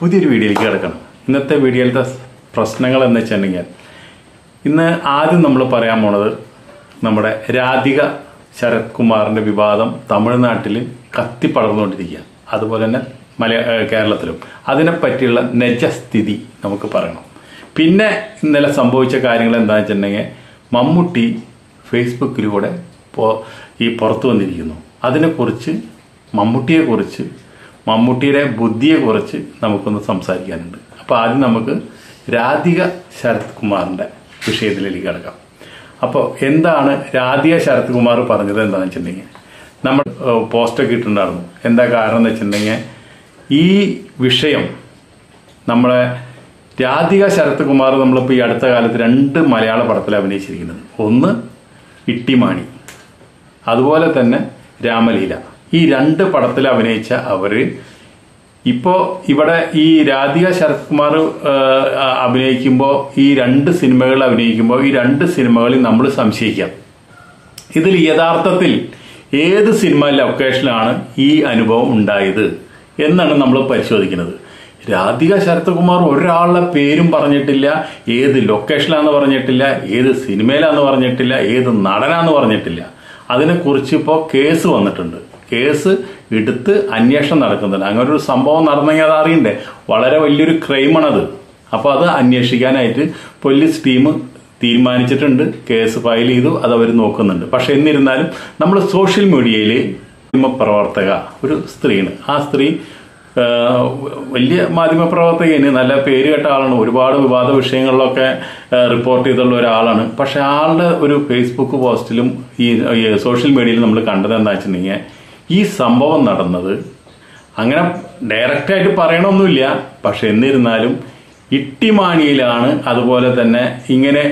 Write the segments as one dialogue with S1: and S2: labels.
S1: പുതിയൊരു വീഡിയോയിലേക്ക് കിടക്കണം. ഇന്നത്തെ വീഡിയോയിലത്തെ പ്രശ്നങ്ങൾ എന്ന് വെച്ചിട്ടുണ്ടെങ്കിൽ ഇന്ന് ആദ്യം നമ്മൾ പറയാൻ പോണത് നമ്മുടെ രാധിക ശരത് കുമാറിന്റെ വിവാദം തമിഴ്നാട്ടിൽ കത്തി കത്തിപ്പടർന്നുകൊണ്ടിരിക്കുക അതുപോലെ തന്നെ മലയാ കേരളത്തിലും. അതിനെപ്പറ്റിയുള്ള നിജസ്ഥിതി നമുക്ക് പറയണം. പിന്നെ ഇന്നലെ സംഭവിച്ച കാര്യങ്ങൾ എന്താണെന്ന് വെച്ചിട്ടുണ്ടെങ്കിൽ മമ്മൂട്ടി ഫേസ്ബുക്കിലൂടെ ഈ പുറത്തു വന്നിരിക്കുന്നു. അതിനെക്കുറിച്ച് മമ്മൂട്ടിയെക്കുറിച്ച് മമ്മൂട്ടിയുടെ ബുദ്ധിയെക്കുറിച്ച് നമുക്കൊന്ന് സംസാരിക്കാനുണ്ട്. അപ്പോൾ ആദ്യം നമുക്ക് രാധിക ശരത് കുമാറിന്റെ വിഷയത്തിലേക്ക് കിടക്കാം. അപ്പോൾ എന്താണ് രാധിക ശരത് കുമാർ പറഞ്ഞത് എന്താണെന്ന് വെച്ചിട്ടുണ്ടെങ്കിൽ നമ്മൾ പോസ്റ്റൊക്കെ ഇട്ടുണ്ടായിരുന്നു എന്താ കാരണം എന്ന് വെച്ചിട്ടുണ്ടെങ്കിൽ ഈ വിഷയം നമ്മളെ രാധിക ശരത് കുമാർ നമ്മളിപ്പോൾ ഈ അടുത്ത കാലത്ത് രണ്ട് മലയാള പടത്തിൽ അഭിനയിച്ചിരിക്കുന്നത്. ഒന്ന് ഇട്ടിമാണി. അതുപോലെ തന്നെ രാമലീല. ഈ രണ്ട് പടത്തിൽ അഭിനയിച്ച അവർ ഇപ്പോ ഇവിടെ ഈ രാധിക ശരത് കുമാർ അഭിനയിക്കുമ്പോൾ ഈ രണ്ട് സിനിമകൾ അഭിനയിക്കുമ്പോൾ ഈ രണ്ട് സിനിമകളിൽ നമ്മൾ സംശയിക്കാം. ഇതിൽ യഥാർത്ഥത്തിൽ ഏത് സിനിമ ലൊക്കേഷനിലാണ് ഈ അനുഭവം ഉണ്ടായത് എന്നാണ് നമ്മൾ പരിശോധിക്കുന്നത്. രാധിക ശരത്കുമാർ ഒരാളുടെ പേരും പറഞ്ഞിട്ടില്ല ഏത് ലൊക്കേഷനിലാന്ന് പറഞ്ഞിട്ടില്ല ഏത് സിനിമയിലാന്ന് പറഞ്ഞിട്ടില്ല ഏത് നടനാന്ന് പറഞ്ഞിട്ടില്ല. അതിനെക്കുറിച്ച് ഇപ്പോൾ കേസ് വന്നിട്ടുണ്ട്. കേസ് എടുത്ത് അന്വേഷണം നടക്കുന്നില്ല അങ്ങനെ ഒരു സംഭവം നടന്നെങ്കിൽ അത് അറിയണ്ടേ? വളരെ വലിയൊരു ക്രൈമാണത്. അപ്പോൾ അത് അന്വേഷിക്കാനായിട്ട് പോലീസ് ടീം തീരുമാനിച്ചിട്ടുണ്ട്. കേസ് ഫയൽ ചെയ്തു. അത് അവർ നോക്കുന്നുണ്ട്. പക്ഷെ എന്നിരുന്നാലും നമ്മൾ സോഷ്യൽ മീഡിയയിൽ മാധ്യമപ്രവർത്തക ഒരു സ്ത്രീയാണ്. ആ സ്ത്രീ വലിയ മാധ്യമപ്രവർത്തകന് നല്ല പേര് കേട്ട ആളാണ്. ഒരുപാട് വിവാദ വിഷയങ്ങളിലൊക്കെ റിപ്പോർട്ട് ചെയ്തുള്ള ഒരാളാണ്. പക്ഷെ ആളുടെ ഒരു ഫേസ്ബുക്ക് പോസ്റ്റിലും ഈ സോഷ്യൽ മീഡിയയിൽ നമ്മൾ കണ്ടത് എന്താ വെച്ചിട്ടുണ്ടെങ്കിൽ ഈ സംഭവം നടന്നത് അങ്ങനെ ഡയറക്റ്റായിട്ട് പറയണമൊന്നുമില്ല പക്ഷെ എന്നിരുന്നാലും ഇട്ടിമാണിയിലാണ് അതുപോലെ തന്നെ ഇങ്ങനെ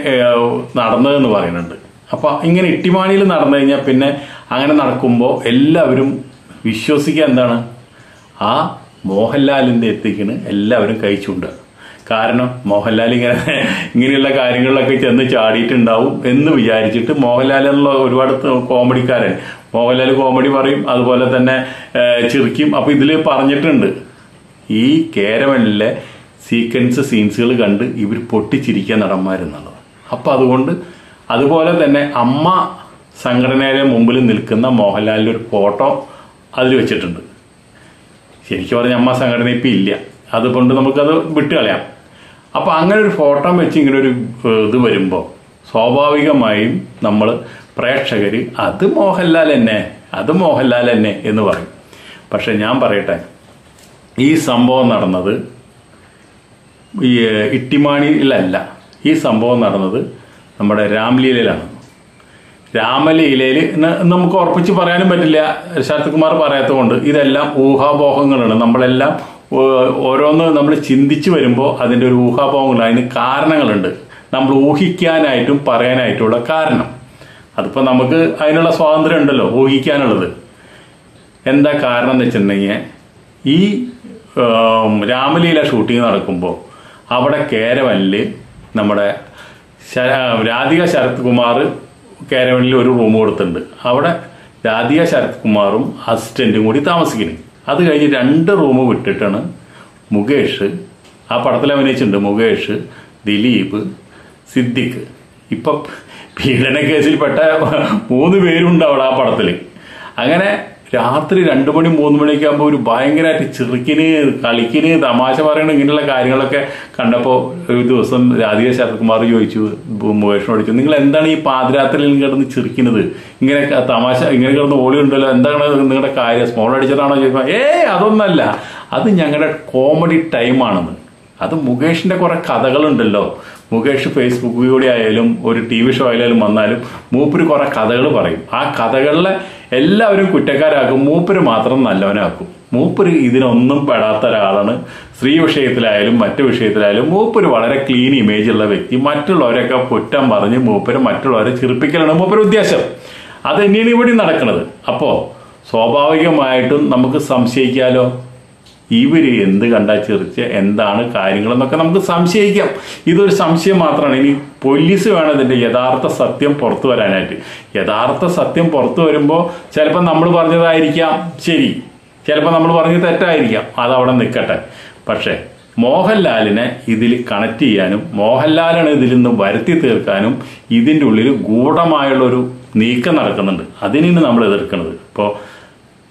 S1: നടന്നതെന്ന് പറയുന്നുണ്ട്. അപ്പോൾ ഇങ്ങനെ ഇട്ടിമാണിയിൽ നടന്നു കഴിഞ്ഞാൽ പിന്നെ അങ്ങനെ നടക്കുമ്പോൾ എല്ലാവരും വിശ്വസിക്കുക എന്താണ്? ആ മോഹൻലാലിന്റെ എത്തിക്കണ് എല്ലാവരും കഴിച്ചുണ്ട്. കാരണം മോഹൻലാൽ ഇങ്ങനെ ഇങ്ങനെയുള്ള കാര്യങ്ങളിലൊക്കെ ചെന്ന് ചാടിയിട്ടുണ്ടാവും എന്ന് വിചാരിച്ചിട്ട് മോഹൻലാൽ എന്നുള്ള ഒരുപാട് കോമഡിക്കാരൻ മോഹൻലാൽ കോമഡി പറയും അതുപോലെ തന്നെ ചിരിക്കും അപ്പൊ ഇതിൽ പറഞ്ഞിട്ടുണ്ട് ഈ കേരമനിലെ സീക്വൻസ് സീൻസുകൾ കണ്ട് ഇവർ പൊട്ടിച്ചിരിക്കുക നടന്മാരെന്നുള്ളത്. അപ്പൊ അതുകൊണ്ട് അതുപോലെ തന്നെ അമ്മ സംഘടനയുടെ മുമ്പിൽ നിൽക്കുന്ന മോഹൻലാലിന്റെ ഒരു ഫോട്ടോ അതിൽ വെച്ചിട്ടുണ്ട്. ശരിക്കും പറഞ്ഞ അമ്മ സംഘടന ഇപ്പം ഇല്ല. അതുകൊണ്ട് നമുക്കത് വിട്ടുകളയാം അപ്പൊ അങ്ങനെ ഒരു ഫോട്ടോ വെച്ച് ഇങ്ങനെ ഒരു ഇത് വരുമ്പോൾ സ്വാഭാവികമായും നമ്മൾ പ്രേക്ഷകര് അത് മോഹൻലാൽ തന്നെ അത് മോഹൻലാൽ തന്നെ എന്ന് പറയും. പക്ഷെ ഞാൻ പറയട്ടെ ഈ സംഭവം നടന്നത് ഈ ഇട്ടിമാണിയിലല്ല ഈ സംഭവം നടന്നത് നമ്മുടെ രാംലീലയിലാണ്. രാമലീലയിൽ നമുക്ക് ഉറപ്പിച്ച് പറയാനും പറ്റില്ല. ശരത് കുമാർ പറയാത്തത് കൊണ്ട് ഇതെല്ലാം ഊഹാപോഹങ്ങളാണ്. നമ്മളെല്ലാം ഓരോന്ന് നമ്മൾ ചിന്തിച്ചു വരുമ്പോൾ അതിന്റെ ഒരു ഊഹാപോഹങ്ങൾ അതിന് കാരണങ്ങളുണ്ട്. നമ്മൾ ഊഹിക്കാനായിട്ടും പറയാനായിട്ടുള്ള കാരണം. അതിപ്പോ നമുക്ക് അതിനുള്ള സ്വാതന്ത്ര്യം ഉണ്ടല്ലോ ഊഹിക്കാനുള്ളത്. എന്താ കാരണം എന്ന് വെച്ചിട്ടുണ്ടെങ്കിൽ ഈ രാമലീല ഷൂട്ടിംഗ് നടക്കുമ്പോൾ അവിടെ കേരവനിൽ നമ്മുടെ രാധിക ശരത് കുമാർ കേരവനിൽ ഒരു റൂം കൊടുത്തിട്ടുണ്ട്. അവിടെ രാധിക ശരത് കുമാറും അസിസ്റ്റന്റും കൂടി താമസിക്കുന്നു. അത് കഴിഞ്ഞ് രണ്ട് റൂം വിട്ടിട്ടാണ് മുകേഷ് ആ പടത്തിൽ അഭിനയിച്ചിട്ടുണ്ട് മുകേഷ് ദിലീപ് സിദ്ദിഖ്. ഇപ്പൊ പീഡന കേസിൽപ്പെട്ട മൂന്ന് പേരുണ്ട് അവിടെ ആ പടത്തിൽ അങ്ങനെ രാത്രി രണ്ടു മണി മൂന്ന് മണിയൊക്കെ ആകുമ്പോൾ ഒരു ഭയങ്കരമായിട്ട് ചിറിക്കിന് കളിക്കിന് തമാശ പറയണ ഇങ്ങനെയുള്ള കാര്യങ്ങളൊക്കെ കണ്ടപ്പോൾ ഒരു ദിവസം രാധിക ശരത്കുമാർ ചോദിച്ചു മോഷണം ചോദിച്ചു നിങ്ങൾ എന്താണ് ഈ പാതിരാത്രിയിൽ കിടന്ന് ചിറിക്കുന്നത്? ഇങ്ങനെ തമാശ ഇങ്ങനെ കിടന്ന് ഓളി ഉണ്ടല്ലോ എന്താണ് നിങ്ങളുടെ കാര്യം? സ്മോൾ അടിച്ചതാണോ ചോദിക്കുമ്പോൾ ഏയ് അതൊന്നല്ല. അത് ഞങ്ങളുടെ കോമഡി ടൈമാണെന്ന് അത് മുകേഷിന്റെ കുറെ കഥകളുണ്ടല്ലോ. മുകേഷ് ഫേസ്ബുക്കിലൂടെ ആയാലും ഒരു ടി വി ഷോ ആയാലും വന്നാലും മൂപ്പര് കുറെ കഥകൾ പറയും. ആ കഥകളിലെ എല്ലാവരും കുറ്റക്കാരാക്കും മൂപ്പര് മാത്രം നല്ലവനാക്കും. മൂപ്പര് ഇതിനൊന്നും പെടാത്ത ഒരാളാണ്. സ്ത്രീ വിഷയത്തിലായാലും മറ്റു വിഷയത്തിലായാലും മൂപ്പര് വളരെ ക്ലീൻ ഇമേജ് ഉള്ള വ്യക്തി. മറ്റുള്ളവരൊക്കെ കുറ്റം പറഞ്ഞ് മൂപ്പര് മറ്റുള്ളവരെ ചിരിപ്പിക്കലാണ് മൂപ്പര് ഉദ്ദേശം. അത് തന്നെയാണ് ഇവിടെ നടക്കുന്നത്. അപ്പോ സ്വാഭാവികമായിട്ടും നമുക്ക് സംശയിക്കാലോ? ഇവർ എന്ത് കണ്ടാ ചെറിച്ച് എന്താണ് കാര്യങ്ങളെന്നൊക്കെ നമുക്ക് സംശയിക്കാം. ഇതൊരു സംശയം മാത്രമാണ്. ഇനി പോലീസ് വേണം ഇതിന്റെ യഥാർത്ഥ സത്യം പുറത്തു വരാനായിട്ട്. യഥാർത്ഥ സത്യം പുറത്തു വരുമ്പോൾ ചിലപ്പോൾ നമ്മൾ പറഞ്ഞതായിരിക്കാം. ശരി. ചിലപ്പോൾ നമ്മൾ പറഞ്ഞത് തെറ്റായിരിക്കാം. അത് അവിടെ നിൽക്കട്ടെ പക്ഷേ മോഹൻലാലിനെ ഇതിൽ കണക്ട് ചെയ്യാനും മോഹൻലാലാണ് ഇതിൽ നിന്ന് വരുത്തി തീർക്കാനും ഇതിന്റെ ഉള്ളിൽ ഗൂഢമായുള്ളൊരു നീക്കം നടക്കുന്നുണ്ട്. അതിനാണ് നമ്മൾ എതിർക്കുന്നത് ഇപ്പോൾ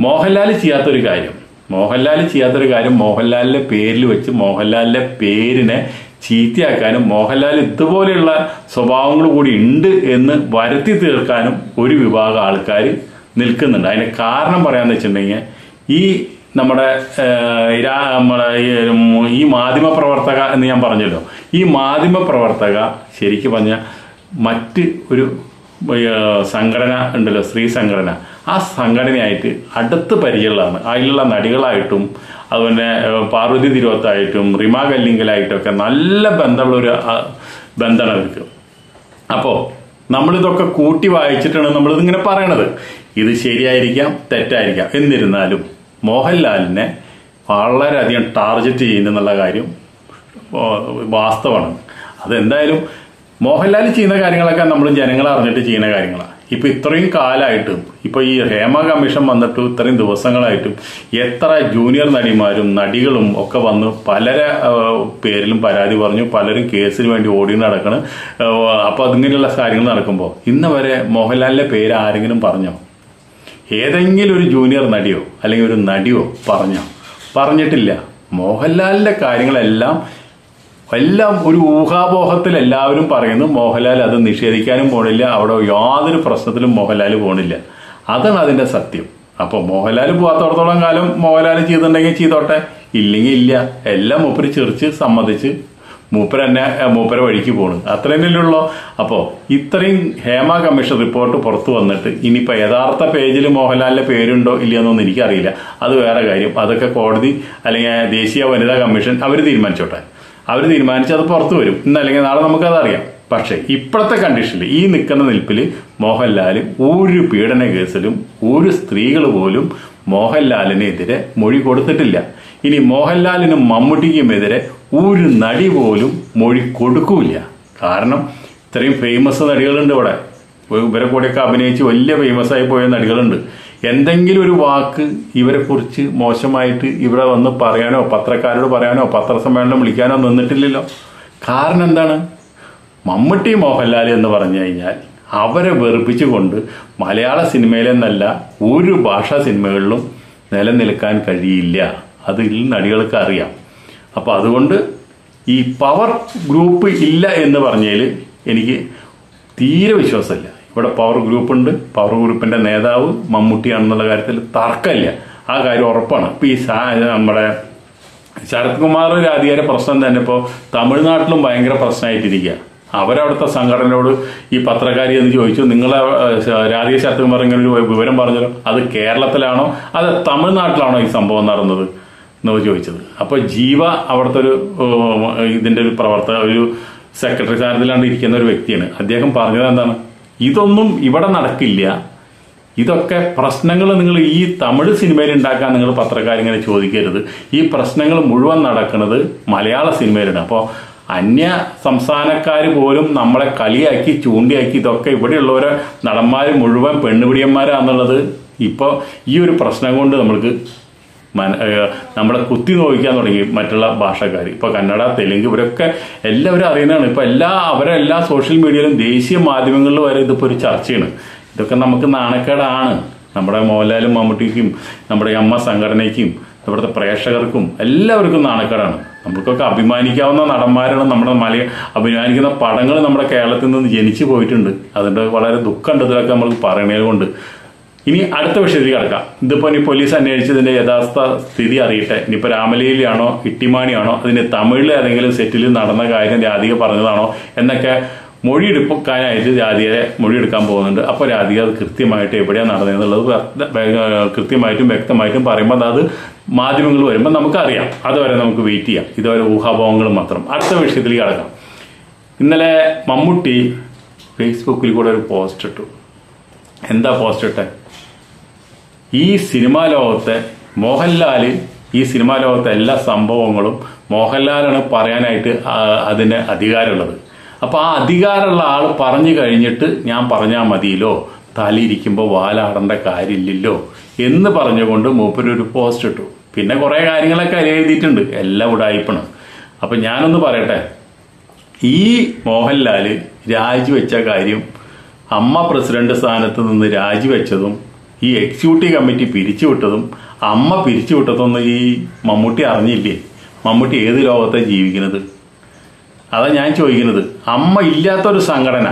S1: മോഹൻലാൽ ചെയ്യാത്തൊരു കാര്യം. മോഹൻലാൽ ചെയ്യാത്തൊരു കാര്യം മോഹൻലാലിന്റെ പേരിൽ വെച്ച് മോഹൻലാലിന്റെ പേരിനെ ചീത്തയാക്കാനും മോഹൻലാൽ ഇതുപോലെയുള്ള സ്വഭാവങ്ങൾ കൂടി ഉണ്ട് എന്ന് വരുത്തി തീർക്കാനും ഒരു വിഭാഗം ആൾക്കാർ നിൽക്കുന്നുണ്ട്. അതിന് കാരണം പറയാന്ന് വെച്ചിട്ടുണ്ടെങ്കിൽ ഈ നമ്മുടെ നമ്മുടെ ഈ, മാധ്യമ പ്രവർത്തക എന്ന് ഞാൻ പറഞ്ഞല്ലോ. ഈ മാധ്യമ പ്രവർത്തക ശരിക്കും പറഞ്ഞാൽ മറ്റ് ഒരു സംഘടന ഉണ്ടല്ലോ സ്ത്രീ സംഘടന. ആ സംഘടനയായിട്ട് അടുത്ത് പരിചയമുള്ളതാണ്. അതിലുള്ള നടികളായിട്ടും അതുപോലെ പാർവതി തിരുവത്തായിട്ടും റിമ കല്ലിങ്കലായിട്ടും ഒക്കെ നല്ല ബന്ധമുള്ള ഒരു ആ, ബന്ധമാണ് അവർക്ക്. അപ്പോൾ നമ്മളിതൊക്കെ കൂട്ടി വായിച്ചിട്ടാണ് നമ്മളിതിങ്ങനെ പറയണത്. ഇത് ശരിയായിരിക്കാം തെറ്റായിരിക്കാം. എന്നിരുന്നാലും മോഹൻലാലിനെ വളരെയധികം ടാർഗറ്റ് ചെയ്യുന്നെന്നുള്ള കാര്യം വാസ്തവമാണ്. അതെന്തായാലും മോഹൻലാൽ ചെയ്യുന്ന കാര്യങ്ങളൊക്കെ നമ്മൾ ജനങ്ങളെ അറിഞ്ഞിട്ട് ചെയ്യുന്ന കാര്യങ്ങളാണ്. ഇപ്പൊ ഇത്രയും കാലമായിട്ടും ഇപ്പൊ ഈ ഹേമ കമ്മീഷൻ വന്നിട്ട് ഇത്രയും ദിവസങ്ങളായിട്ടും എത്ര ജൂനിയർ നടിമാരും നടികളും ഒക്കെ വന്ന് പലരെ പേരിലും പരാതി പറഞ്ഞു പലരും കേസിന് വേണ്ടി ഓടി നടക്കണം. അപ്പൊ അതിങ്ങനെയുള്ള കാര്യങ്ങൾ നടക്കുമ്പോൾ ഇന്ന് വരെ മോഹൻലാലിന്റെ പേര് ആരെങ്കിലും പറഞ്ഞോ? ഏതെങ്കിലും ഒരു ജൂനിയർ നടിയോ അല്ലെങ്കിൽ ഒരു നടിയോ പറഞ്ഞോ? പറഞ്ഞിട്ടില്ല. മോഹൻലാലിന്റെ കാര്യങ്ങളെല്ലാം എല്ലാം ഒരു ഊഹാപോഹത്തിൽ എല്ലാവരും പറയുന്നു മോഹൻലാൽ അത് നിഷേധിക്കാനും പോണില്ല അവിടെ യാതൊരു പ്രശ്നത്തിലും മോഹൻലാൽ പോണില്ല. അതാണ് അതിന്റെ സത്യം. അപ്പോൾ മോഹൻലാൽ പോകാത്തോടത്തോളം കാലം മോഹൻലാൽ ചെയ്തിട്ടുണ്ടെങ്കിൽ ചെയ്തോട്ടെ? ഇല്ലെങ്കിൽ ഇല്ല. എല്ലാം മൂപ്പര് ചെറിച്ച് സമ്മതിച്ച് മൂപ്പര് തന്നെ മൂപ്പര വഴിക്ക് പോണു. അത്ര ഉള്ളു. അപ്പോ അപ്പോൾ ഇത്രയും ഹേമ കമ്മീഷൻ റിപ്പോർട്ട് പുറത്തു വന്നിട്ട് ഇനിയിപ്പോൾ യഥാർത്ഥ പേജിൽ മോഹൻലാലിന്റെ പേരുണ്ടോ ഇല്ലയെന്നൊന്നും എനിക്കറിയില്ല. അത് വേറെ കാര്യം. അതൊക്കെ കോടതി അല്ലെങ്കിൽ ദേശീയ വനിതാ കമ്മീഷൻ അവർ തീരുമാനിച്ചോട്ടെ. അവർ തീരുമാനിച്ച് അത് പുറത്തു വരും. എന്നല്ലെങ്കിൽ നാളെ നമുക്കത് അറിയാം. പക്ഷേ ഇപ്പോഴത്തെ കണ്ടീഷനിൽ ഈ നിൽക്കുന്ന നിൽപ്പിൽ മോഹൻലാൽ ഒരു പീഡന കേസിലും ഒരു സ്ത്രീകൾ പോലും മോഹൻലാലിനെതിരെ മൊഴി കൊടുത്തിട്ടില്ല. ഇനി മോഹൻലാലിനും മമ്മൂട്ടിക്കുമെതിരെ ഒരു നടി പോലും മൊഴി കൊടുക്കൂല കാരണം ഇത്രയും ഫേമസ് നടികളുണ്ട് ഇവിടെ. ഇവരെ കൂടെയൊക്കെ അഭിനയിച്ച് വലിയ ഫേമസ് ആയി പോയ നടികളുണ്ട്. എന്തെങ്കിലും ഒരു വാക്ക് ഇവരെ കുറിച്ച് മോശമായിട്ട് ഇവിടെ വന്ന് പറയാനോ പത്രക്കാരോട് പറയാനോ പത്രസമ്മേളനം വിളിക്കാനോ നിന്നിട്ടില്ലല്ലോ. കാരണം എന്താണ്? മമ്മൂട്ടി മോഹൻലാൽ എന്ന് പറഞ്ഞു കഴിഞ്ഞാൽ അവരെ വെറുപ്പിച്ചുകൊണ്ട് മലയാള സിനിമയിലെന്നല്ല ഒരു ഭാഷാ സിനിമകളിലും നിലനിൽക്കാൻ കഴിയില്ല. അത് ഈ നടികൾക്ക് അറിയാം. അപ്പൊ അതുകൊണ്ട് ഈ പവർ ഗ്രൂപ്പ് ഇല്ല എന്ന് പറഞ്ഞതിൽ എനിക്ക് തീരെ വിശ്വാസമില്ല. ഇവിടെ പവർ ഗ്രൂപ്പ് ഉണ്ട്. പവർ ഗ്രൂപ്പിന്റെ നേതാവ് മമ്മൂട്ടിയാണെന്നുള്ള കാര്യത്തിൽ തർക്കമില്ല. ആ കാര്യം ഉറപ്പാണ്. ഇപ്പൊ ഈ നമ്മുടെ ശരത് കുമാർ രാധികാരെ പ്രശ്നം തന്നെ ഇപ്പോൾ തമിഴ്നാട്ടിലും ഭയങ്കര പ്രശ്നമായിട്ടിരിക്കുക. അവരവിടുത്തെ സംഘടനയോട് ഈ പത്രക്കാരി എന്ന് ചോദിച്ചു നിങ്ങളെ രാധിക ശരത് കുമാർ ഇങ്ങനെ ഒരു വിവരം പറഞ്ഞല്ലോ. അത് കേരളത്തിലാണോ? അത് തമിഴ്നാട്ടിലാണോ ഈ സംഭവം നടന്നത്? എന്ന് ചോദിച്ചത്. അപ്പൊ ജീവ അവിടുത്തെ ഒരു ഇതിന്റെ ഒരു പ്രവർത്തക ഒരു സെക്രട്ടറി സ്ഥാനത്തിലാണ്ട് ഇരിക്കുന്ന ഒരു വ്യക്തിയാണ്. അദ്ദേഹം പറഞ്ഞത് എന്താണ്? ഇതൊന്നും ഇവിടെ നടക്കില്ല. ഇതൊക്കെ പ്രശ്നങ്ങൾ നിങ്ങൾ ഈ തമിഴ് സിനിമയിൽ ഉണ്ടാക്കാൻ നിങ്ങൾ പത്രക്കാരിങ്ങനെ ചോദിക്കരുത്. ഈ പ്രശ്നങ്ങൾ മുഴുവൻ നടക്കുന്നത് മലയാള സിനിമയിലാണ്. അപ്പോൾ അന്യ സംസ്ഥാനക്കാർ പോലും നമ്മളെ കളിയാക്കി ചൂണ്ടിയാക്കി ഇതൊക്കെ ഇവിടെയുള്ളവരെ നടന്മാർ മുഴുവൻ പെണ്ണുപിടിയന്മാരാന്നുള്ളത് ഇപ്പോൾ ഈ ഒരു പ്രശ്നം കൊണ്ട് നമ്മൾക്ക് നമ്മളെ കുത്തി നോക്കിക്കാൻ തുടങ്ങി മറ്റുള്ള ഭാഷക്കാർ ഇപ്പോൾ കന്നഡ തെലുങ്ക് ഇവരൊക്കെ എല്ലാവരും അറിയുന്നതാണ്. ഇപ്പോൾ എല്ലാ അവരെ എല്ലാ സോഷ്യൽ മീഡിയയിലും ദേശീയ മാധ്യമങ്ങളിലും വരെ ഇതിപ്പോൾ ഒരു ചർച്ചയാണ്. ഇതൊക്കെ നമുക്ക് നാണക്കേടാണ്. നമ്മുടെ മോഹൻലാലും മമ്മൂട്ടിക്കും നമ്മുടെ അമ്മ സംഘടനയ്ക്കും ഇവിടുത്തെ പ്രേക്ഷകർക്കും എല്ലാവർക്കും നാണക്കേടാണ്. നമുക്കൊക്കെ അഭിമാനിക്കാവുന്ന നടന്മാരാണ് നമ്മുടെ മലയ അഭിമാനിക്കുന്ന പടങ്ങൾ നമ്മുടെ കേരളത്തിൽ നിന്ന് ജനിച്ചു പോയിട്ടുണ്ട്. അതിന്റെ വളരെ ദുഃഖമുണ്ട് ഇതിലൊക്കെ നമ്മൾ പറയണത് കൊണ്ട് ഇനി അടുത്ത വിഷയത്തിൽ കിടക്കാം. ഇതിപ്പോ ഇനി പോലീസ് അന്വേഷിച്ചതിന്റെ യഥാർത്ഥ സ്ഥിതി അറിയട്ടെ. ഇനിയിപ്പോ രാമലീലയാണോ ഇട്ടിമാണിയാണോ അതിന് തമിഴിൽ ഏതെങ്കിലും സെറ്റിൽ നടന്ന കാര്യം രാധിക പറഞ്ഞതാണോ എന്നൊക്കെ മൊഴിയെടുക്കാനായിട്ട് രാധികയെ മൊഴിയെടുക്കാൻ പോകുന്നുണ്ട്. അപ്പോൾ രാധിക അത് കൃത്യമായിട്ട് എവിടെയാണ് നടന്നതെന്നുള്ളത് കൃത്യമായിട്ടും വ്യക്തമായിട്ടും പറയുമ്പോൾ അത് മാധ്യമങ്ങൾ വരുമ്പോൾ നമുക്കറിയാം. അതുവരെ നമുക്ക് വെയിറ്റ് ചെയ്യാം. ഇതുവരെ ഊഹാഭോഹങ്ങൾ മാത്രം. അടുത്ത വിഷയത്തിലേക്ക് കിടക്കാം. ഇന്നലെ മമ്മൂട്ടി ഫേസ്ബുക്കിൽ കൂടെ ഒരു പോസ്റ്റ് ഇട്ടു. എന്താ പോസ്റ്റ് ഇട്ടെ? ഈ സിനിമാ ലോകത്തെ മോഹൻലാൽ ഈ സിനിമാ ലോകത്തെ എല്ലാ സംഭവങ്ങളും മോഹൻലാലാണ് പറയാനായിട്ട് അതിന് അധികാരമുള്ളത്. അപ്പൊ ആ അധികാരമുള്ള ആൾ പറഞ്ഞു കഴിഞ്ഞിട്ട് ഞാൻ പറഞ്ഞാൽ മതിയല്ലോ. തലയിരിക്കുമ്പോൾ വാലാടേണ്ട കാര്യമില്ലല്ലോ എന്ന് പറഞ്ഞുകൊണ്ട് മൂപ്പരൊരു പോസ്റ്റ് ഇട്ടു. പിന്നെ കുറേ കാര്യങ്ങളൊക്കെ എഴുതിയിട്ടുണ്ട്. എല്ലാം ഉടായിപ്പണം. അപ്പൊ ഞാനൊന്ന് പറയട്ടെ? ഈ മോഹൻലാൽ രാജിവെച്ച കാര്യം അമ്മ പ്രസിഡന്റ് സ്ഥാനത്ത് നിന്ന് രാജിവെച്ചതും ഈ എക്സിക്യൂട്ടീവ് കമ്മിറ്റി പിരിച്ചുവിട്ടതും അമ്മ പിരിച്ചുവിട്ടതൊന്നും ഈ മമ്മൂട്ടി അറിഞ്ഞില്ലേ? മമ്മൂട്ടി ഏത് ലോകത്തെ ജീവിക്കുന്നത്? അതാ ഞാൻ ചോദിക്കുന്നത്. അമ്മ ഇല്ലാത്തൊരു സംഘടന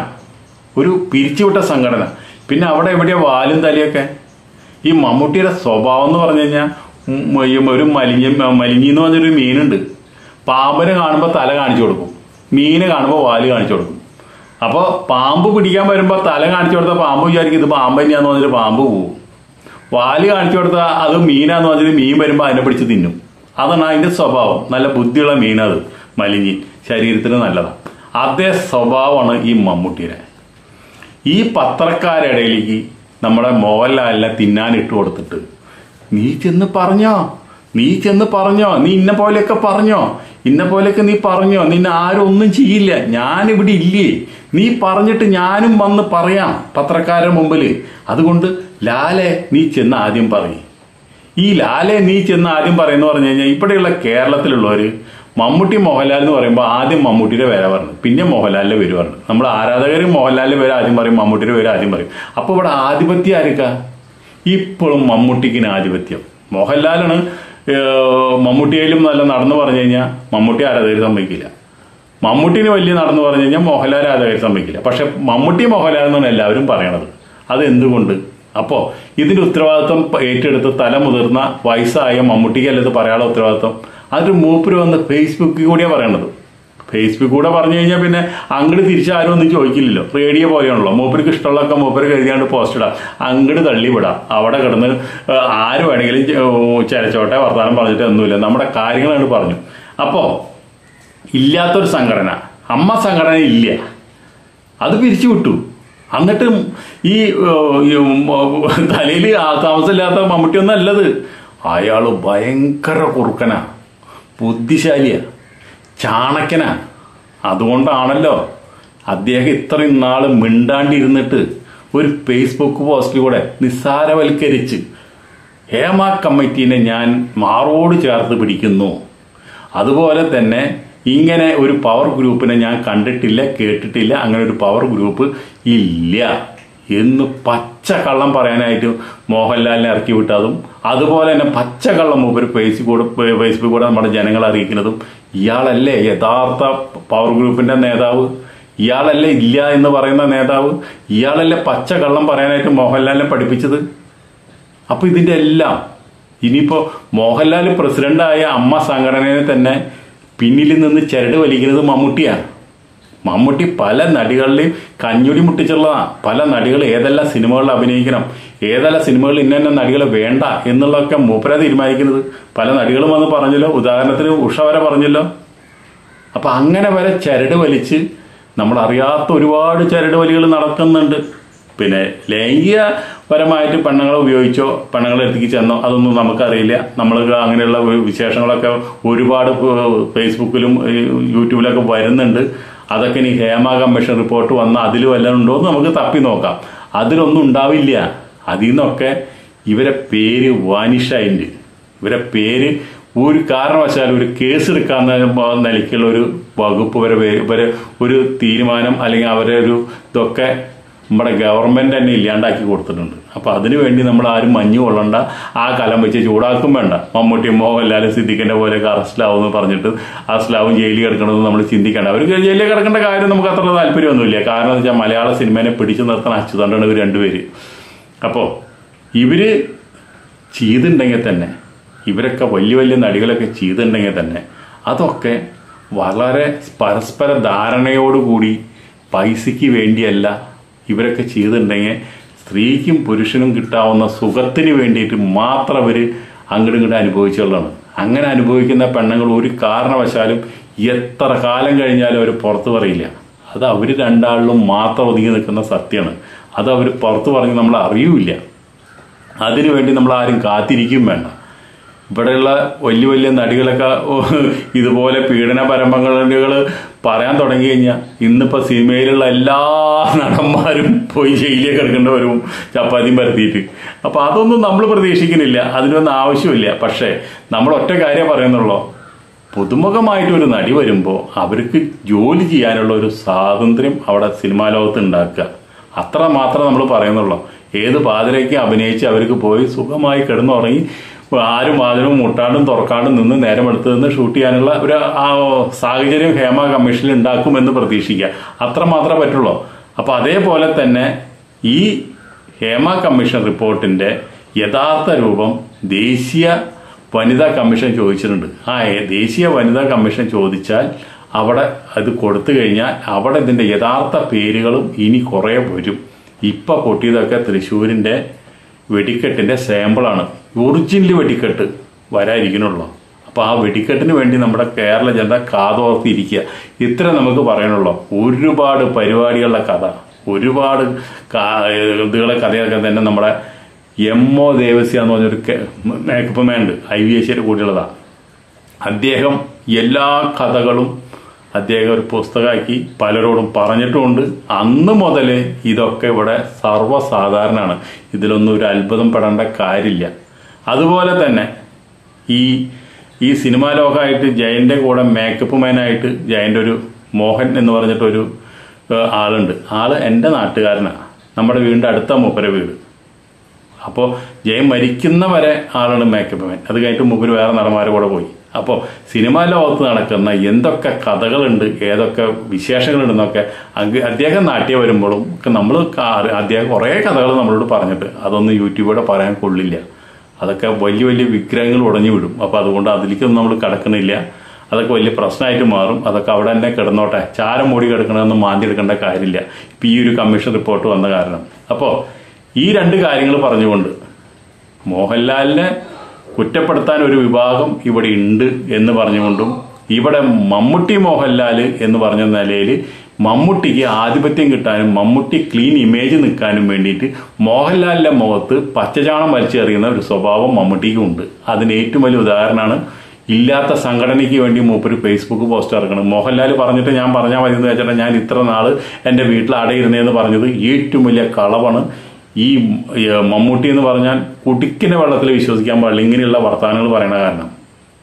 S1: ഒരു പിരിച്ചുവിട്ട സംഘടന പിന്നെ അവിടെ എവിടെയാ വാലും തലയൊക്കെ? ഈ മമ്മൂട്ടിയുടെ സ്വഭാവം എന്ന് പറഞ്ഞു കഴിഞ്ഞാൽ ഒരു മലിഞ്ഞ മലിഞ്ഞി എന്ന് പറഞ്ഞൊരു മീനുണ്ട്. പാമ്പന് കാണുമ്പോൾ തല കാണിച്ചു കൊടുക്കും. മീന് കാണുമ്പോൾ വാൽ കാണിച്ചു കൊടുക്കും. അപ്പോൾ പാമ്പ് പിടിക്കാൻ വരുമ്പോൾ തല കാണിച്ചു കൊടുത്താൽ പാമ്പ് വിചാരിക്കും ഇത് പാമ്പ് തന്നെയാന്ന് പറഞ്ഞിട്ട് പാമ്പ് പോവും. വാൽ കാണിച്ചു കൊടുത്താൽ അത് മീനാന്ന് പറഞ്ഞിട്ട് മീൻ വരുമ്പോൾ അതിനെ പിടിച്ച് തിന്നും. അതാണ് അതിന്റെ സ്വഭാവം. നല്ല ബുദ്ധിയുള്ള മീനത് മലിഞ്ഞി. ശരീരത്തിന് നല്ലതാണ് അതേ സ്വഭാവമാണ് ഈ മമ്മൂട്ടിയുടെ. ഈ പത്രക്കാരിടയിലേക്ക് നമ്മുടെ മോഹൻലാലിനെ തിന്നാൻ ഇട്ട് കൊടുത്തിട്ട് നീ ചെന്ന് പറഞ്ഞോ. നീ ചെന്ന് പറഞ്ഞോ. നീ ഇന്ന പോലെയൊക്കെ പറഞ്ഞോ. ഇന്ന പോലെയൊക്കെ നീ പറഞ്ഞോ. നിന്നെ ആരും ഒന്നും ചെയ്യില്ല. ഞാനിവിടെ ഇല്ലേ. നീ പറഞ്ഞിട്ട് ഞാനും വന്ന് പറയാം പത്രക്കാരുടെ മുമ്പിൽ അതുകൊണ്ട് ലാലെ നീ ചെന്ന് ആദ്യം പറയും. ഈ ലാലെ നീ ചെന്ന് ആദ്യം പറയുന്നു പറഞ്ഞു കഴിഞ്ഞാൽ ഇവിടെയുള്ള കേരളത്തിലുള്ളവര് മമ്മൂട്ടി മോഹൻലാൽ എന്ന് പറയുമ്പോൾ ആദ്യം മമ്മൂട്ടിയുടെ വില പറഞ്ഞു പിന്നെ മോഹൻലാലിന്റെ പേര് പറഞ്ഞു നമ്മൾ ആരാധകർ മോഹൻലാലിന്റെ പേര് ആദ്യം പറയും മമ്മൂട്ടിയുടെ പേര് ആദ്യം പറയും. അപ്പോൾ ഇവിടെ ആധിപത്യം ആർക്കാ? ഇപ്പോഴും മമ്മൂട്ടിക്കിന് ആധിപത്യം. മോഹൻലാലാണ് മമ്മൂട്ടിയിലും നല്ല നടന്നു പറഞ്ഞു കഴിഞ്ഞാൽ മമ്മൂട്ടി ആരാധകർ സമ്മതിക്കില്ല. മമ്മൂട്ടിന് വലിയ നടന്നു പറഞ്ഞു കഴിഞ്ഞാൽ മോഹൻലാൽ ആരാധകർ സമ്മതിക്കില്ല. പക്ഷെ മമ്മൂട്ടി മോഹൻലാൽ എന്നാണ് എല്ലാവരും പറയണത്. അത് എന്തുകൊണ്ട് അപ്പോ ഇതിന്റെ ഉത്തരവാദിത്വം ഏറ്റെടുത്ത് തല മുതിർന്ന വയസ്സായ മമ്മൂട്ടിക്കല്ല ഇത് പറയാനുള്ള ഉത്തരവാദിത്വം? അതൊരു മൂപ്പര് വന്ന് ഫേസ്ബുക്കിൽ കൂടിയാണ് പറയണത്. ഫേസ്ബുക്ക് കൂടെ പറഞ്ഞു കഴിഞ്ഞാൽ പിന്നെ അങ്ങോട്ട് തിരിച്ച് ആരും ഒന്നും ചോദിക്കില്ലല്ലോ. റേഡിയോ പോലെയാണല്ലോ. മൂപ്പർക്ക് ഇഷ്ടമുള്ളതൊക്കെ മൂപ്പർ എഴുതിയാണ്ട് പോസ്റ്റ് ഇടാം. അങ്ങോട്ട് തള്ളി വിടാം. അവിടെ കിടന്ന് ആര് വേണമെങ്കിലും ചരച്ചോട്ടെ വർത്തമാനം പറഞ്ഞിട്ട് ഒന്നുമില്ല. നമ്മുടെ കാര്യങ്ങളാണ് പറഞ്ഞു. അപ്പോ ഇല്ലാത്തൊരു സംഘടന. അമ്മ സംഘടന ഇല്ല. അത് പിരിച്ചു വിട്ടു. എന്നിട്ട് ഈ തലയിൽ താമസമില്ലാത്ത മമ്മൂട്ടിയൊന്നും അല്ലത്. അയാൾ ഭയങ്കര കുറുക്കനാ. ബുദ്ധിശാലിയാ. ചാണക്കനാ അതുകൊണ്ടാണല്ലോ അദ്ദേഹം ഇത്രയും നാൾ മിണ്ടാണ്ടിരുന്നിട്ട് ഒരു ഫേസ്ബുക്ക് പോസ്റ്റിലൂടെ നിസ്സാരവൽക്കരിച്ച് ഹേമ കമ്മിറ്റീനെ ഞാൻ മാറോട് ചേർത്ത് പിടിക്കുന്നു. അതുപോലെ തന്നെ ഇങ്ങനെ ഒരു പവർ ഗ്രൂപ്പിനെ ഞാൻ കണ്ടിട്ടില്ല കേട്ടിട്ടില്ല. അങ്ങനെ ഒരു പവർ ഗ്രൂപ്പ് ഇല്ല. എന്ന് പച്ച കള്ളം പറയാനായിട്ട് മോഹൻലാലിനെ ഇറക്കി വിട്ടതും അതുപോലെ തന്നെ പച്ച കള്ളം ഒരു ഫേസ്ബുക്ക് ഫേസ്ബുക്ക് കൂടെ നമ്മുടെ ജനങ്ങളെ അറിയിക്കുന്നതും ഇയാളല്ലേ യഥാർത്ഥ പവർ ഗ്രൂപ്പിന്റെ നേതാവ്? ഇയാളല്ലേ ഇല്ല എന്ന് പറയുന്ന നേതാവ്? ഇയാളല്ലേ പച്ച കള്ളം പറയാനായിട്ട് മോഹൻലാലിനെ പഠിപ്പിച്ചത്? അപ്പൊ ഇതിന്റെ എല്ലാം ഇനിയിപ്പോ മോഹൻലാൽ പ്രസിഡന്റായ അമ്മ സംഘടനയെ തന്നെ പിന്നിൽ നിന്ന് ചരട് വലിക്കുന്നത് മമ്മൂട്ടിയാണ് മമ്മൂട്ടി പല നടികളിൽ കഞ്ഞുടി മുട്ടിച്ചുള്ളതാണ് പല നടികൾ ഏതെല്ലാം സിനിമകളിൽ അഭിനയിക്കണം ഏതെല്ലാം സിനിമകളിൽ ഇന്ന നടികൾ വേണ്ട എന്നുള്ളതൊക്കെ മൂപ്പര തീരുമാനിക്കുന്നത്. പല നടികളും വന്ന് പറഞ്ഞല്ലോ ഉദാഹരണത്തിന് ഉഷ വരെ പറഞ്ഞല്ലോ. അപ്പൊ അങ്ങനെ വരെ ചരട് വലിച്ച് നമ്മൾ അറിയാത്ത ഒരുപാട് ചരട് വലികൾ നടക്കുന്നുണ്ട്. പിന്നെ ലൈംഗികപരമായിട്ട് പെണ്ണുങ്ങളെ ഉപയോഗിച്ചോ പെണ്ണുങ്ങളെ എത്തിക്ക് ചെന്നോ അതൊന്നും നമുക്കറിയില്ല. നമ്മൾ അങ്ങനെയുള്ള വിശേഷങ്ങളൊക്കെ ഒരുപാട് ഫേസ്ബുക്കിലും യൂട്യൂബിലൊക്കെ വരുന്നുണ്ട്. അതൊക്കെ ഇനി ഹേമ കമ്മീഷൻ റിപ്പോർട്ട് വന്ന അതിൽ വല്ലതും ഉണ്ടോ എന്ന് നമുക്ക് തപ്പി നോക്കാം. അതിലൊന്നും ഉണ്ടാവില്ല. അതിൽ നിന്നൊക്കെ ഇവരെ പേര് വാനിഷായിണ്ട് ഇവരെ പേര് ഒരു കാരണവശാലും ഒരു കേസ് എടുക്കാൻ നിലയ്ക്കുള്ള ഒരു വകുപ്പ് വരെ ഇവരെ ഒരു തീരുമാനം അല്ലെങ്കിൽ അവരെ ഒരു ഇതൊക്കെ നമ്മുടെ ഗവൺമെന്റ് തന്നെ ഇല്ലാണ്ടാക്കി കൊടുത്തിട്ടുണ്ട്. അപ്പൊ അതിനു വേണ്ടി നമ്മൾ ആരും മഞ്ഞു കൊള്ളണ്ട. ആ കലം വെച്ച് ചൂടാക്കും വേണ്ട. മമ്മൂട്ടിയും മോഹൻലാലും സിദ്ദിഖിന്റെ പോലെയൊക്കെ അറസ്റ്റിലാവും എന്ന് പറഞ്ഞിട്ട് അറസ്റ്റിലാവും ജയിലിൽ കിടക്കണമെന്ന് നമ്മൾ ചിന്തിക്കേണ്ട. അവർ ജയിലിൽ കിടക്കേണ്ട കാര്യം നമുക്ക് അത്ര താല്പര്യമൊന്നുമില്ല. കാരണം എന്ന് വെച്ചാൽ മലയാള സിനിമേനെ പിടിച്ചു നിർത്താൻ അച്യുതണ്ടാണ് ഇവർ രണ്ടുപേര്. അപ്പോൾ ഇവർ ചെയ്തിട്ടുണ്ടെങ്കിൽ തന്നെ ഇവരൊക്കെ വലിയ വലിയ നടികളൊക്കെ ചെയ്തിട്ടുണ്ടെങ്കിൽ തന്നെ അതൊക്കെ വളരെ പരസ്പര ധാരണയോടുകൂടി പൈസയ്ക്ക് വേണ്ടിയല്ല ഇവരൊക്കെ ചെയ്തിട്ടുണ്ടെങ്കിൽ സ്ത്രീക്കും പുരുഷനും കിട്ടാവുന്ന സുഖത്തിന് വേണ്ടിയിട്ട് മാത്രം അവർ അങ്ങോട്ടും ഇങ്ങോട്ടും അനുഭവിച്ചുള്ളതാണ്. അങ്ങനെ അനുഭവിക്കുന്ന പെണ്ണുങ്ങൾ ഒരു കാരണവശാലും എത്ര കാലം കഴിഞ്ഞാലും അവർ പുറത്തു പറയില്ല. അത് അവർ രണ്ടാളിലും മാത്രം ഒതുങ്ങി നിൽക്കുന്ന സത്യമാണ്. അത് അവർ പുറത്തു പറഞ്ഞ് നമ്മൾ അറിയൂല അതിനുവേണ്ടി നമ്മൾ ആരും കാത്തിരിക്കും വേണ്ട. ഇവിടെയുള്ള വലിയ വലിയ നടികളൊക്കെ ഇതുപോലെ പീഡന പരമ്പരകൾ പറയാൻ തുടങ്ങി കഴിഞ്ഞാൽ ഇന്നിപ്പോ സിനിമയിലുള്ള എല്ലാ നടന്മാരും പോയി ജയിലിൽ കിടക്കേണ്ടി വരും ചപ്പാത്തിയും പരത്തിയിട്ട്. അപ്പൊ അതൊന്നും നമ്മൾ പ്രതീക്ഷിക്കുന്നില്ല. അതിനൊന്നും ആവശ്യമില്ല. പക്ഷേ നമ്മൾ ഒറ്റ കാര്യം പറയുന്നുള്ളൂ. പുതുമുഖമായിട്ട് ഒരു നടി വരുമ്പോൾ അവർക്ക് ജോലി ചെയ്യാനുള്ള ഒരു സ്വാതന്ത്ര്യം അവിടെ സിനിമാ ലോകത്ത് ഉണ്ടാക്കുക. അത്ര മാത്രം നമ്മൾ പറയുന്നുള്ളൂ. ഏത് പാതിരയ്ക്ക് അഭിനയിച്ച് അവർക്ക് പോയി സുഖമായി കിടന്നുറങ്ങി ആരും വാതിലും മുട്ടാണ്ടും തുറക്കാണ്ടും നിന്ന് നേരം എടുത്ത് നിന്ന് ഷൂട്ട് ചെയ്യാനുള്ള ഒരു ആ സാഹചര്യം ഹേമ കമ്മീഷനിൽ ഉണ്ടാക്കുമെന്ന് പ്രതീക്ഷിക്കുക. അത്ര മാത്രമേ പറ്റുള്ളൂ. അപ്പൊ അതേപോലെ തന്നെ ഈ ഹേമ കമ്മീഷൻ റിപ്പോർട്ടിന്റെ യഥാർത്ഥ രൂപം ദേശീയ വനിതാ കമ്മീഷൻ ചോദിച്ചിട്ടുണ്ട്. ആ ദേശീയ വനിതാ കമ്മീഷൻ ചോദിച്ചാൽ അവിടെ അത് കൊടുത്തു കഴിഞ്ഞാൽ അവിടെ ഇതിന്റെ യഥാർത്ഥ പേരുകളും ഇനി കുറെ വരും. ഇപ്പൊ പൊട്ടിയതൊക്കെ തൃശ്ശൂരിന്റെ വെടിക്കെട്ടിന്റെ സാമ്പിളാണ് ഒറിജിനൽ വെടിക്കെട്ട് വരാതിരിക്കണുള്ളൂ അപ്പോൾ ആ വെടിക്കെട്ടിന് വേണ്ടി നമ്മുടെ കേരള ജനത കാതോർത്തിരിക്കുക. ഇത്ര നമുക്ക് പറയാനുള്ളൂ. ഒരുപാട് പരിപാടികളുടെ കഥ. ഒരുപാട് ഇതുകളെ കഥയൊക്കെ തന്നെ നമ്മുടെ എം ഒ ദേവസ്യ എന്ന് പറഞ്ഞൊരു മേക്കപ്പ് മാൻ ഉണ്ട്. ഐ വി എസിയുടെ കൂടിയുള്ളതാ. അദ്ദേഹം എല്ലാ കഥകളും അദ്ദേഹം ഒരു പുസ്തകമാക്കി പലരോടും പറഞ്ഞിട്ടുമുണ്ട്. അന്ന് മുതൽ ഇതൊക്കെ ഇവിടെ സർവസാധാരണമാണ്. ഇതിലൊന്നും ഒരു അത്ഭുതം പെടേണ്ട കാര്യമില്ല. അതുപോലെ തന്നെ ഈ ഈ സിനിമാ ലോകമായിട്ട് ജയന്റെ കൂടെ മേക്കപ്പ് മാനായിട്ട് ജയന്റെ ഒരു മോഹൻ എന്ന് പറഞ്ഞിട്ടൊരു ആളുണ്ട്. ആൾ എന്റെ നാട്ടുകാരനാണ് നമ്മുടെ വീടിന്റെ അടുത്ത മൂപ്പര വീട്. അപ്പോൾ ജയൻ മരിക്കുന്ന വരെ ആളാണ് മേക്കപ്പ് മാൻ അത് കഴിഞ്ഞിട്ട് മൂപ്പര് വേറെ നടന്മാരെ കൂടെ പോയി. അപ്പോൾ സിനിമാ ലോകത്ത് നടക്കുന്ന എന്തൊക്കെ കഥകളുണ്ട് ഏതൊക്കെ വിശേഷങ്ങളുണ്ടെന്നൊക്കെ അദ്ദേഹം നാട്ടിൽ വരുമ്പോഴും ഒക്കെ നമ്മൾ അദ്ദേഹം കുറേ കഥകൾ നമ്മളോട് പറഞ്ഞിട്ട് അതൊന്നും യൂട്യൂബിലൂടെ പറയാൻ കൊള്ളില്ല. അതൊക്കെ വലിയ വലിയ വിഗ്രഹങ്ങൾ ഉടഞ്ഞു വിടും. അപ്പോൾ അതുകൊണ്ട് അതിലേക്കൊന്നും നമ്മൾ കിടക്കണില്ല അതൊക്കെ വലിയ പ്രശ്നമായിട്ട് മാറും. അതൊക്കെ അവിടെ തന്നെ കിടന്നോട്ടെ. ചാരം മൂടി കിടക്കണമെന്ന് മാന്തി എടുക്കേണ്ട കാര്യമില്ല. ഇപ്പം ഈ ഒരു കമ്മീഷൻ റിപ്പോർട്ട് വന്ന കാരണം. അപ്പോൾ ഈ രണ്ട് കാര്യങ്ങൾ പറഞ്ഞുകൊണ്ട് മോഹൻലാലിനെ കുറ്റപ്പെടുത്താൻ ഒരു വിഭാഗം ഇവിടെ ഉണ്ട് എന്ന് പറഞ്ഞുകൊണ്ടും ഇവിടെ മമ്മൂട്ടി മോഹൻലാൽ എന്ന് പറഞ്ഞ നിലയിൽ മമ്മൂട്ടിക്ക് ആധിപത്യം കിട്ടാനും മമ്മൂട്ടി ക്ലീൻ ഇമേജ് നിൽക്കാനും വേണ്ടിയിട്ട് മോഹൻലാലിന്റെ മുഖത്ത് പച്ചചാണം വലിച്ചെറിയുന്ന ഒരു സ്വഭാവം മമ്മൂട്ടിക്കും ഉണ്ട്. അതിന് ഏറ്റവും വലിയ ഉദാഹരണമാണ് ഇല്ലാത്ത സംഘടനയ്ക്ക് വേണ്ടി മൂപ്പര് ഫേസ്ബുക്ക് പോസ്റ്റ് ഇറക്കണം. മോഹൻലാൽ പറഞ്ഞിട്ട് ഞാൻ പറഞ്ഞാൽ മതി എന്ന് വെച്ചാൽ ഞാൻ ഇത്ര നാൾ എന്റെ വീട്ടിൽ അടയിരുന്നേന്ന് പറഞ്ഞത്. ഏറ്റവും വലിയ കളവാണ് ഈ മമ്മൂട്ടി എന്ന് പറഞ്ഞാൽ കുടിക്കിന്റെ വെള്ളത്തിൽ വിശ്വസിക്കാൻ പാടില്ല. ഇങ്ങനെയുള്ള വർത്തമാനങ്ങൾ പറയണ കാരണം.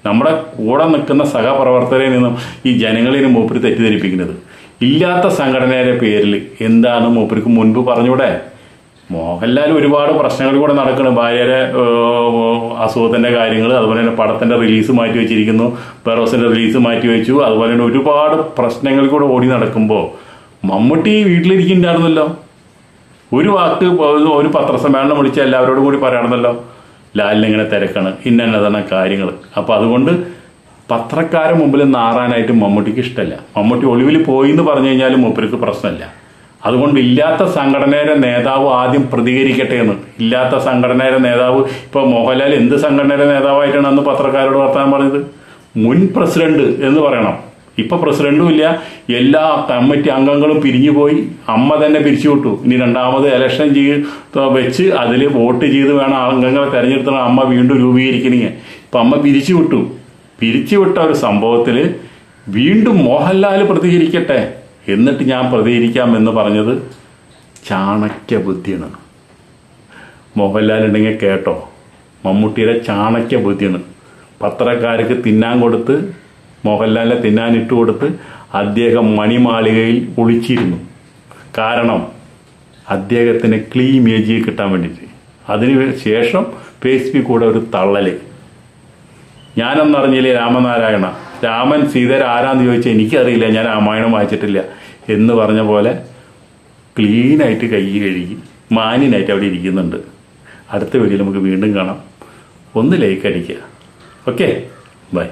S1: നമ്മുടെ കൂടെ നിൽക്കുന്ന സഹപ്രവർത്തകരെ നിന്നും ഈ ജനങ്ങളെ മൂപ്പര് തെറ്റിദ്ധരിപ്പിക്കുന്നത്. ഇല്ലാത്ത സംഘടനയുടെ പേരിൽ എന്താണ് മൂപ്പർക്ക് മുൻപ് പറഞ്ഞൂടെ? മോഹൻലാൽ ഒരുപാട് പ്രശ്നങ്ങൾ കൂടെ നടക്കണം. ഭാര്യയുടെ അസുഖത്തിന്റെ കാര്യങ്ങൾ അതുപോലെ തന്നെ പടത്തിന്റെ റിലീസ് മാറ്റി വെച്ചിരിക്കുന്നു. പെറോസിന്റെ റിലീസ് മാറ്റി വെച്ചു. അതുപോലെ തന്നെ ഒരുപാട് പ്രശ്നങ്ങൾ കൂടെ ഓടി നടക്കുമ്പോൾ മമ്മൂട്ടി വീട്ടിലിരിക്കുന്നുണ്ടായിരുന്നല്ലോ. ഒരു വാക്ക് ഒരു പത്രസമ്മേളനം വിളിച്ച് എല്ലാവരോടും കൂടി പറയണമല്ലോ ലാലിനെ ഇങ്ങനെ തിരക്കാണ്. ഇന്നതാണ് കാര്യങ്ങൾ അപ്പൊ അതുകൊണ്ട് പത്രക്കാരെ മുമ്പിൽ നാറാനായിട്ട് മമ്മൂട്ടിക്ക് ഇഷ്ടമല്ല മമ്മൂട്ടി ഒളിവിൽ പോയി എന്ന് പറഞ്ഞു കഴിഞ്ഞാൽ മൂപ്പർക്ക് പ്രശ്നമില്ല. അതുകൊണ്ട് ഇല്ലാത്ത സംഘടനയുടെ നേതാവ് ആദ്യം പ്രതികരിക്കട്ടെ എന്ന്. ഇല്ലാത്ത സംഘടനയുടെ നേതാവ് ഇപ്പൊ മോഹൻലാൽ എന്ത് സംഘടനയുടെ നേതാവായിട്ടാണ് അന്ന് പത്രക്കാരോട് വർത്താൻ പറഞ്ഞത്? മുൻ പ്രസിഡന്റ് എന്ന് പറയണം. ഇപ്പൊ പ്രസിഡന്റും ഇല്ല. എല്ലാ കമ്മിറ്റി അംഗങ്ങളും പിരിഞ്ഞു പോയി. അമ്മ തന്നെ പിരിച്ചു വിട്ടു. ഇനി രണ്ടാമത് ഇലക്ഷൻ ചെയ്ത് വെച്ച് അതിൽ വോട്ട് ചെയ്ത് വേണം അംഗങ്ങളെ തെരഞ്ഞെടുത്തണം അമ്മ വീണ്ടും രൂപീകരിക്കണേ. ഇപ്പൊ അമ്മ പിരിച്ചു വിട്ടു. പിരിച്ചുവിട്ട ഒരു സംഭവത്തിൽ വീണ്ടും മോഹൻലാൽ പ്രതികരിക്കട്ടെ എന്നിട്ട് ഞാൻ പ്രതികരിക്കാം എന്ന് പറഞ്ഞത് ചാണക്യ ബുദ്ധിയാണ് മോഹൻലാൽ ഉണ്ടെങ്കിൽ കേട്ടോ മമ്മൂട്ടിയുടെ ചാണക്യ ബുദ്ധിയാണ് പത്രക്കാർക്ക് തിന്നാൻ കൊടുത്ത് മോഹൻലാലിനെ തിന്നാൻ ഇട്ട് കൊടുത്ത് അദ്ദേഹം മണിമാളികയിൽ ഒളിച്ചിരുന്നു. കാരണം അദ്ദേഹത്തിന് ക്ലീൻ ഇമേജ് കിട്ടാൻ വേണ്ടിയിട്ട്. അതിന് ശേഷം ഫേസ്ബുക്ക് കൂടെ ഒരു തള്ളൽ. ഞാനൊന്നറിഞ്ഞില്ലേ രാമനാരായണ? രാമൻ സീതര ആരാന്ന് ചോദിച്ചാൽ എനിക്കറിയില്ല ഞാൻ രാമായണം വായിച്ചിട്ടില്ല. എന്ന് പറഞ്ഞ പോലെ ക്ലീനായിട്ട് കൈ കഴുകി മാന്യനായിട്ട് അവിടെ ഇരിക്കുന്നുണ്ട്. അടുത്ത വീഡിയോയിൽ നമുക്ക് വീണ്ടും കാണാം. ഒന്ന് ലൈക്ക് അടിക്കുക. Okay bye